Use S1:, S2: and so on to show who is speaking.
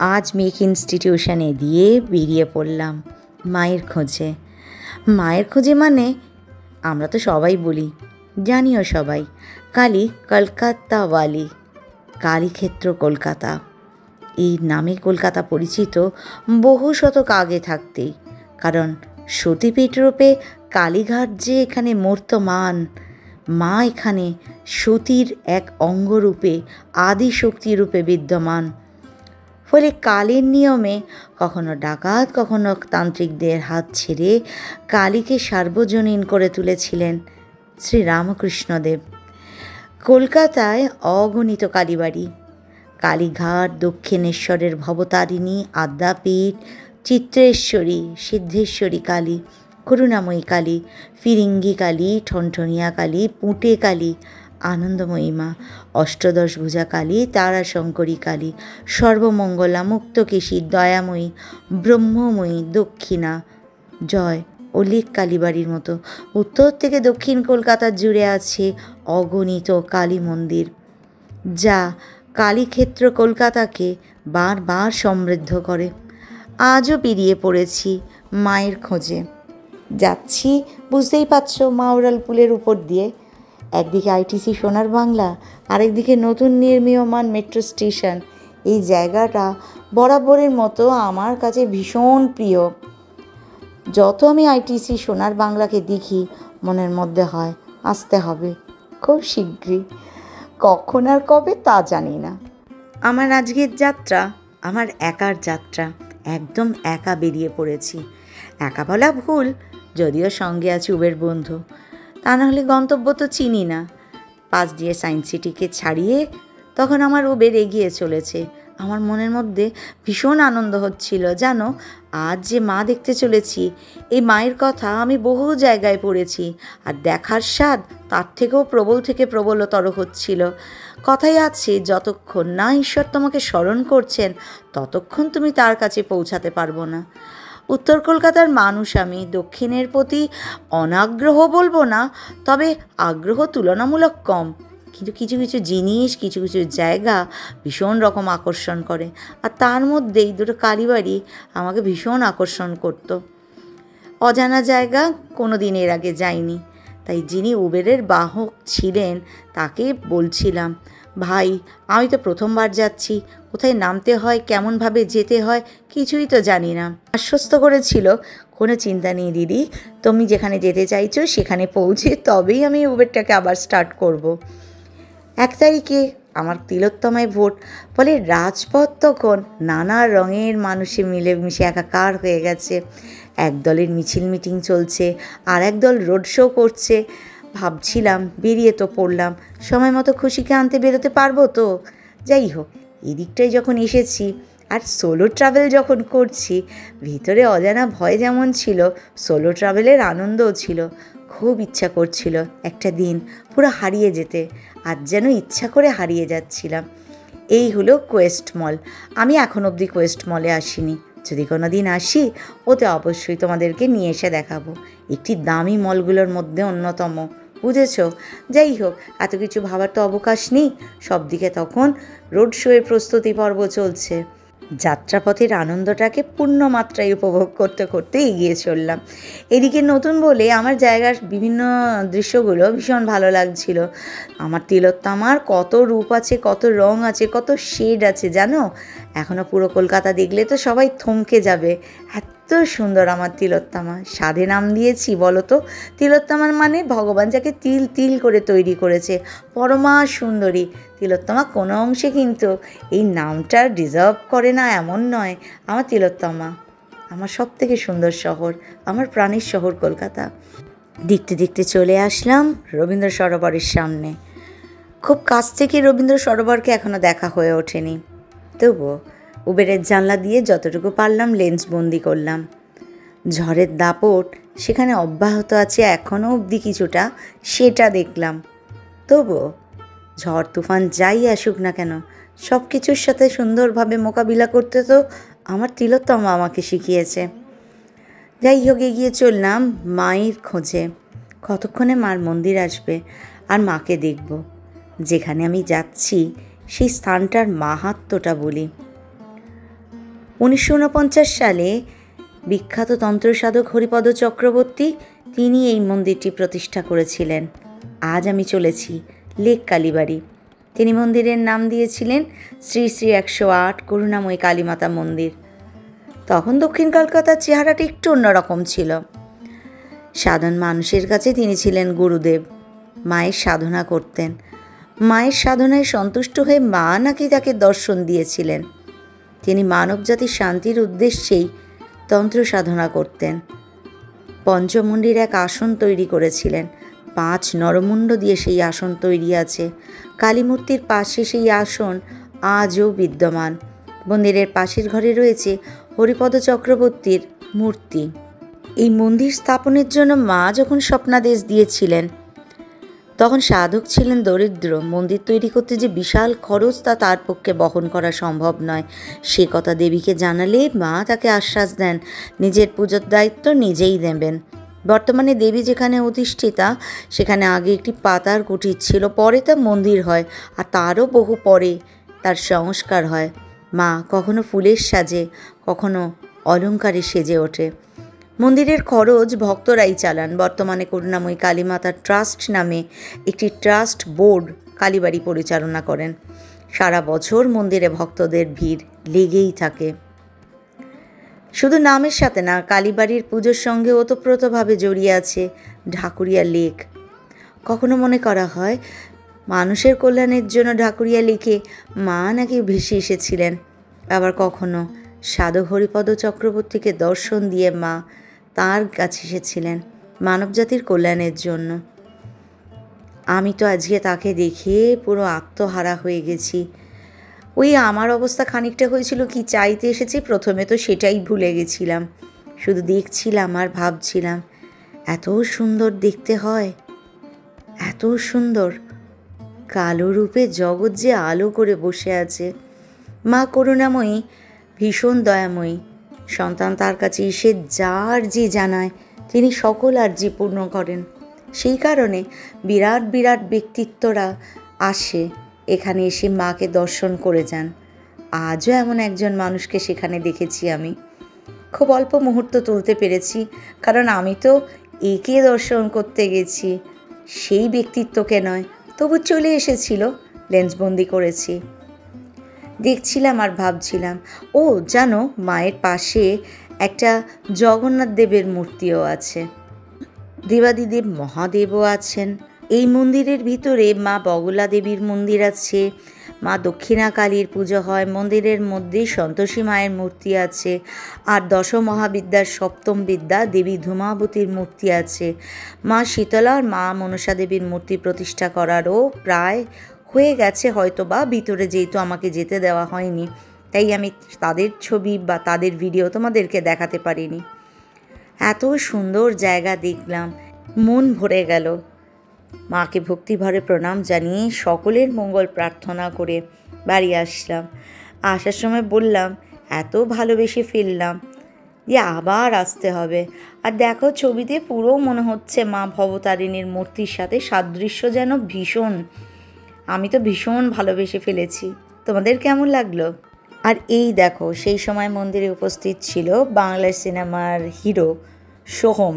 S1: আজ মেক ইনস্টিটিউশনে দিয়ে বেরিয়ে পড়লাম মায়ের খোঁজে। মায়ের খোঁজে মানে আমরা তো সবাই বলি, জানিও সবাই, কালী কলকাতাওয়ালি কালীক্ষেত্র কলকাতা। এই নামে কলকাতা পরিচিত বহু শতক আগে থাকতেই, কারণ সতীপীঠ রূপে কালীঘাট যে এখানে মর্তমান, মা এখানে সতীর এক অঙ্গরূপে আদি শক্তিরূপে বিদ্যমান। ফলে কালের নিয়মে কখনো ডাকাত, কখনো তান্ত্রিকদের হাত ছেড়ে কালীকে সার্বজনীন করে তুলেছিলেন শ্রী রামকৃষ্ণদেব কলকাতায় অগণিত কালীবাড়ি। কালীঘাট, দক্ষিণেশ্বরের ভবতারিণী, আদ্যাপীঠ চিত্রেশ্বরী সিদ্ধেশ্বরী কালী, করুণাময়ী কালী, ফিরিঙ্গি কালী, ঠনঠনিয়া কালী, পুঁটে কালী আনন্দময়ী মা অষ্টদশ ভুজা কালী, তারাশঙ্করী কালী, সর্বমঙ্গলা মুক্তকেশী দয়াময়ী, ব্রহ্মময়ী, দক্ষিণা, জয় ও লেক কালীবাড়ির মতো। উত্তর থেকে দক্ষিণ কলকাতা জুড়ে আছে অগণিত কালী মন্দির, যা কালীক্ষেত্র কলকাতাকে বারবার সমৃদ্ধ করে। আজও বেরিয়ে পড়েছি মায়ের খোঁজে। যাচ্ছি, বুঝতেই পারছ, মাওরাল পুলের উপর দিয়ে। একদিকে আইটিসি সোনার বাংলা, আরেকদিকে নতুন নির্মীয়মান মেট্রো স্টেশন। এই জায়গাটা বরাবরের মতো আমার কাছে ভীষণ প্রিয়। যত আমি আইটিসি সোনার বাংলাকে দেখি, মনের মধ্যে হয়, আসতে হবে। খুব শীঘ্রই। কখন আর কবে তা জানি না। আমার আজকের যাত্রা, আমার একার যাত্রা। একদম একা বেরিয়ে পড়েছি। একা বলা ভুল, যদিও সঙ্গে আছে উবের বন্ধু। তা নাহলে গন্তব্য তো চিনি না। পাশ দিয়ে সায়েন্স সিটিকে ছাড়িয়ে তখন আমার উবের এগিয়ে চলেছে। আমার মনের মধ্যে ভীষণ আনন্দ হচ্ছিল, জানো? আজ যে মা দেখতে চলেছি, এই মায়ের কথা আমি বহু জায়গায় পড়েছি আর দেখার স্বাদ তার থেকেও প্রবল থেকে প্রবলতর হচ্ছিল। কথাই আছে, যতক্ষণ না ঈশ্বর তোমাকে স্মরণ করছেন, ততক্ষণ তুমি তার কাছে পৌঁছাতে পারব না। উত্তর কলকাতার মানুষ আমি। দক্ষিণের প্রতি অনাগ্রহ বলব না, তবে আগ্রহ তুলনামূলক কম। কিন্তু কিছু কিছু জিনিস, কিছু কিছু জায়গা ভীষণ রকম আকর্ষণ করে। আর তার মধ্যেই দুটো কালীবাড়ি আমাকে ভীষণ আকর্ষণ করতো। অজানা জায়গা কোনো দিন এর আগে যাইনি। তাই যিনি উবেরের বাহক ছিলেন, তাকে বলছিলাম ভাই, আমি তো প্রথমবার যাচ্ছি। কোথায় নামতে হয়, কেমনভাবে যেতে হয়, কিছুই তো জানি না। আশ্বস্ত করেছিল, কোনো চিন্তা নেই দিদি। তুমি যেখানে যেতে চাইছো, সেখানে পৌঁছে তবেই আমি উবেরটাকে আবার স্টার্ট করব। এক তারিখে আমার তিলোত্তমায় ভোট। ফলে রাজপথ তখন নানা রঙের মানুষে মিলেমিশে একাকার হয়ে গেছে। এক দলের মিছিল মিটিং চলছে, আর এক দল রোড শো করছে। ভাবছিলাম, বেরিয়ে তো পড়লাম। সময় মতো খুশিকে আনতে বেরোতে পারব তো? যাই হোক, এদিকটায় যখন এসেছি, আর সোলো ট্রাভেল যখন করছি, ভিতরে অজানা ভয় যেমন ছিল সোলো ট্রাভেলের আনন্দও ছিল। খুব ইচ্ছা করছিল একটা দিন পুরো হারিয়ে যেতে, আজ যেন ইচ্ছা করে হারিয়ে যাচ্ছিলাম। এই হলো কোয়েস্ট মল আমি এখন অবধি কোয়েস্ট মলে আসিনি। যদি কোনো দিন আসি, ওতে অবশ্যই তোমাদেরকে নিয়ে এসে দেখাবো। একটি দামি মলগুলোর মধ্যে অন্যতম, বুঝেছ? যাই হোক, এত কিছু ভাবার তো অবকাশ নেই। সব দিকে তখন রোড শোয়ের প্রস্তুতি পর্ব চলছে। যাত্রাপথের আনন্দটাকে পূর্ণ মাত্রায় উপভোগ করতে করতে এগিয়ে চললাম। এদিকে নতুন বলে আমার জায়গার বিভিন্ন দৃশ্যগুলো ভীষণ ভালো লাগছিল। আমার তিলোত্তমার কত রূপ আছে, কত রং আছে, কত শেড আছে, জানো? এখনও পুরো কলকাতা দেখলে তো সবাই থমকে যাবে। এত সুন্দর আমার তিলোত্তমা। সাধে নাম দিয়েছি বলো তো তিলোত্তমার মানে ভগবান যাকে তিল তিল করে তৈরি করেছে। পরমা সুন্দরী। তিলোত্তমা কোনো অংশে কিন্তু এই নামটা ডিজার্ভ করে না, এমন নয়। আমার তিলোত্তমা, আমার সব থেকে সুন্দর শহর, আমার প্রাণীর শহর কলকাতা। দেখতে দেখতে চলে আসলাম রবীন্দ্র সরোবরের সামনে। খুব কাছ থেকে রবীন্দ্র সরোবরকে এখনও দেখা হয়ে ওঠেনি। তবুও উবেরের জানলা দিয়ে যতটুকু পারলাম লেন্স বন্দি করলাম। ঝড়ের দাপট সেখানে অব্যাহত আছে এখনও অবধি কিছুটা, সেটা দেখলাম। তবুও ঝড়, তুফান যাই আসুক না কেন সব কিছুর সাথে সুন্দরভাবে মোকাবিলা করতে তো আমার তিলোত্তম আমাকে শিখিয়েছে। যাই হোক, এগিয়ে চললাম মায়ের খোঁজে। কতক্ষণে মার মন্দির আসবে আর মাকে দেখব। যেখানে আমি যাচ্ছি, সেই স্থানটার মাহাত্ম্যটা বলি। উনিশশো উনপঞ্চাশ সালে বিখ্যাত তন্ত্রসাধক হরিপদ চক্রবর্তী তিনি এই মন্দিরটি প্রতিষ্ঠা করেছিলেন। আজ আমি চলেছি লেক কালীবাড়ি। তিনি মন্দিরের নাম দিয়েছিলেন শ্রী শ্রী একশো আট করুণাময়ী কালীমাতা মন্দির। তখন দক্ষিণ কলকাতার চেহারাটা একটু অন্যরকম ছিল। সাধারণ মানুষের কাছে তিনি ছিলেন গুরুদেব। মায়ের সাধনা করতেন। মায়ের সাধনায় সন্তুষ্ট হয়ে মা নাকি তাকে দর্শন দিয়েছিলেন। তিনি মানবজাতির শান্তির উদ্দেশ্যেই তন্ত্র সাধনা করতেন। পঞ্চমুণ্ডির এক আসন তৈরি করেছিলেন। পাঁচ নরমুণ্ড দিয়ে সেই আসন তৈরি আছে। কালীমূর্তির পাশে সেই আসন আজও বিদ্যমান। মন্দিরের পাশের ঘরে রয়েছে হরিপদ চক্রবর্তীর মূর্তি। এই মন্দির স্থাপনের জন্য মা যখন স্বপ্নাদেশ দিয়েছিলেন তখন সাধক ছিলেন দরিদ্র। মন্দির তৈরি করতে যে বিশাল খরচ তা তার পক্ষে বহন করা সম্ভব নয়। সে কথা দেবীকে জানালে মা তাকে আশ্বাস দেন, নিজের পুজোর দায়িত্ব নিজেই দেবেন বর্তমানে দেবী যেখানে অধিষ্ঠিতা, সেখানে আগে একটি পাতার কুটির ছিল, পরে তা মন্দির হয়, আর তারও বহু পরে তার সংস্কার হয়। মা কখনো ফুলের সাজে, কখনো অলঙ্কারে সেজে ওঠে। মন্দিরের খরচ ভক্তরাই চালান। বর্তমানে করুণাময়ী কালীমাতার ট্রাস্ট নামে একটি ট্রাস্ট বোর্ড কালীবাড়ি পরিচালনা করেন। সারা বছর মন্দিরে ভক্তদের ভিড় লেগেই থাকে। শুধু নামের সাথে না, কালীবাড়ির পুজোর সঙ্গে ওতপ্রোতভাবে জড়িয়ে আছে ঢাকুরিয়া লেক। কখনো মনে করা হয়, মানুষের কল্যাণের জন্য ঢাকুরিয়া লেকে মা নাকি ভেসে এসেছিলেন। আবার কখনো সাধু হরিপদ চক্রবর্তীকে দর্শন দিয়ে মা তার কাছে এসেছিলেন মানবজাতির কল্যাণের জন্য। আমি তো আজকে তাকে দেখে পুরো আত্মহারা হয়ে গেছি। ওই আমার অবস্থা খানিকটা হয়েছিল কি চাইতে এসেছি, প্রথমে তো সেটাই ভুলে গেছিলাম। শুধু দেখছিলাম আর ভাবছিলাম, এত সুন্দর দেখতে হয়, এত সুন্দর। কালো রূপে জগৎ যে আলো করে বসে আছে। মা করুণাময়ী, ভীষণ দয়াময়ী। সন্তান তার কাছে এসে যার যে জানায়, তিনি সকল আর্জি পূর্ণ করেন। সেই কারণে বিরাট বিরাট ব্যক্তিত্বরা আসে, এখানে এসে মাকে দর্শন করে যান। আজও এমন একজন মানুষকে সেখানে দেখেছি আমি। খুব অল্প মুহূর্ত তুলতে পেরেছি, কারণ আমি তো একে দর্শন করতে গেছি। সেই ব্যক্তিত্বকে নয়, তবু চলে এসেছিল, লেন্সবন্দি করেছি। দেখছিলাম আর ভাবছিলাম, ও, জানো, মায়ের পাশে একটা জগন্নাথ দেবের মূর্তিও আছে। দেবাদিদেব মহাদেবও আছেন। এই মন্দিরের ভিতরে মা বগলা দেবীর মন্দির আছে, মা দক্ষিণা কালীর পুজো হয়, মন্দিরের মধ্যে সন্তোষী মায়ের মূর্তি আছে আর দশ মহাবিদ্যার সপ্তম বিদ্যা দেবী ধূমাবতীর মূর্তি আছে। মা শীতলা আর মা মনসা দেবীর মূর্তি প্রতিষ্ঠা করারও প্রায় হয়ে গেছে হয়তো বা ভিতরে যেহেতু আমাকে যেতে দেওয়া হয়নি, তাই আমি তাদের ছবি বা তাদের ভিডিও তোমাদেরকে দেখাতে পারিনি। এত সুন্দর জায়গা দেখলাম, মন ভরে গেল। মাকে ভক্তিভরে প্রণাম জানিয়ে সকলের মঙ্গল প্রার্থনা করে বাড়ি আসলাম। আসার সময় বললাম, এত ভালোবেসে ফিরলাম যে আবার আসতে হবে। আর দেখো ছবিতে পুরো মনে হচ্ছে মা ভবতারিণীর মূর্তির সাথে সাদৃশ্য যেন ভীষণ। আমি তো ভীষণ ভালোবেসে ফেলেছি। তোমাদের কেমন লাগল? আর এই দেখো, সেই সময় মন্দিরে উপস্থিত ছিল বাংলা সিনেমার হিরো সোহম।